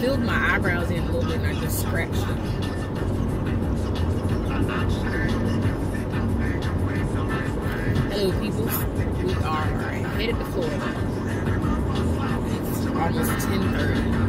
filled my eyebrows in a little bit and I just scratched them. Hello, people. We are headed to Florida. It's almost 10.30.